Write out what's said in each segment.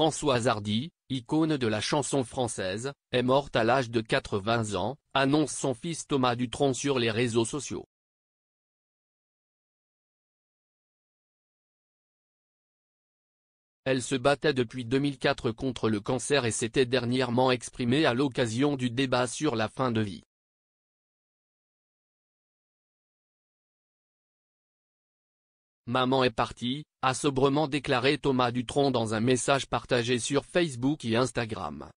Françoise Hardy, icône de la chanson française, est morte à l'âge de 80 ans, annonce son fils Thomas Dutronc sur les réseaux sociaux. Elle se battait depuis 2004 contre le cancer et s'était dernièrement exprimée à l'occasion du débat sur la fin de vie. Maman est partie, a sobrement déclaré Thomas Dutronc dans un message partagé sur Facebook et Instagram.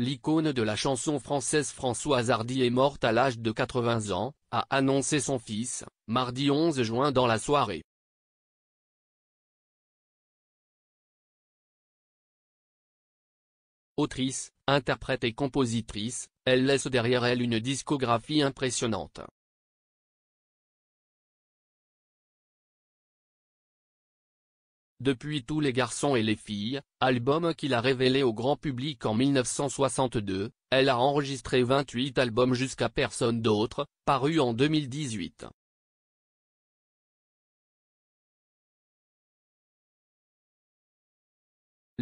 L'icône de la chanson française Françoise Hardy est morte à l'âge de 80 ans, a annoncé son fils, mardi 11 juin dans la soirée. Autrice, interprète et compositrice, elle laisse derrière elle une discographie impressionnante. Depuis tous les garçons et les filles, album qu'il a révélé au grand public en 1962, elle a enregistré 28 albums jusqu'à personne d'autre, parus en 2018.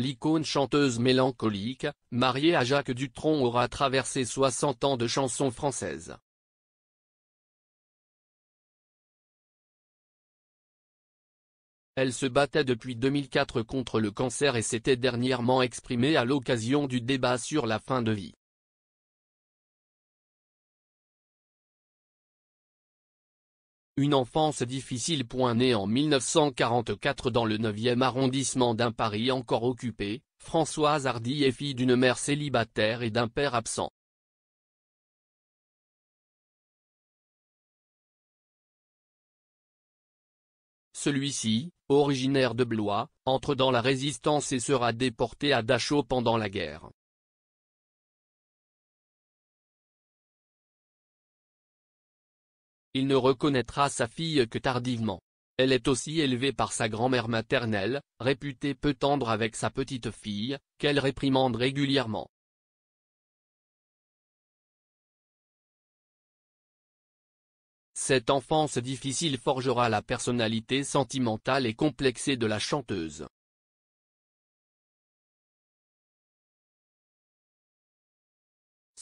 L'icône chanteuse mélancolique, mariée à Jacques Dutronc aura traversé 60 ans de chansons françaises. Elle se battait depuis 2004 contre le cancer et s'était dernièrement exprimée à l'occasion du débat sur la fin de vie. Une enfance difficile. Née en 1944 dans le 9e arrondissement d'un Paris encore occupé, Françoise Hardy est fille d'une mère célibataire et d'un père absent. Celui-ci, originaire de Blois, entre dans la résistance et sera déporté à Dachau pendant la guerre. Il ne reconnaîtra sa fille que tardivement. Elle est aussi élevée par sa grand-mère maternelle, réputée peu tendre avec sa petite fille, qu'elle réprimande régulièrement. Cette enfance difficile forgera la personnalité sentimentale et complexée de la chanteuse.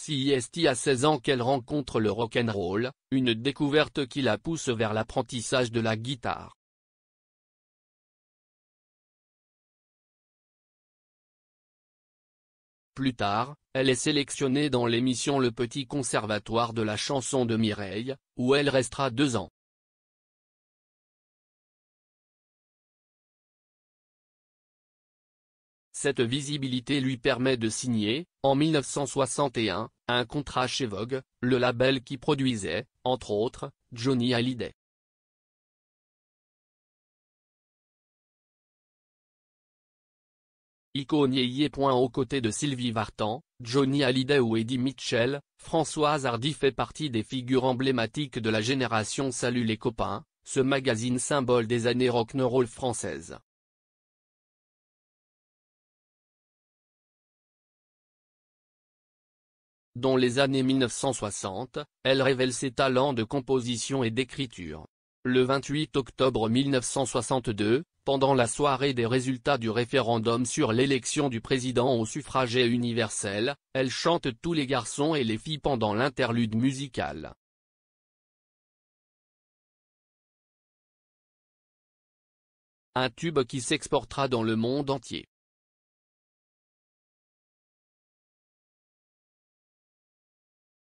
C'est à 16 ans qu'elle rencontre le rock'n'roll, une découverte qui la pousse vers l'apprentissage de la guitare. Plus tard, elle est sélectionnée dans l'émission Le Petit Conservatoire de la chanson de Mireille, où elle restera deux ans. Cette visibilité lui permet de signer, en 1961, un contrat chez Vogue, le label qui produisait, entre autres, Johnny Hallyday. Icône aux côtés de Sylvie Vartan, Johnny Hallyday ou Eddie Mitchell, Françoise Hardy fait partie des figures emblématiques de la génération Salut les copains, ce magazine symbole des années rock'n'roll françaises. Dans les années 1960, elle révèle ses talents de composition et d'écriture. Le 28 octobre 1962, pendant la soirée des résultats du référendum sur l'élection du président au suffrage universel, elle chante tous les garçons et les filles pendant l'interlude musical. Un tube qui s'exportera dans le monde entier.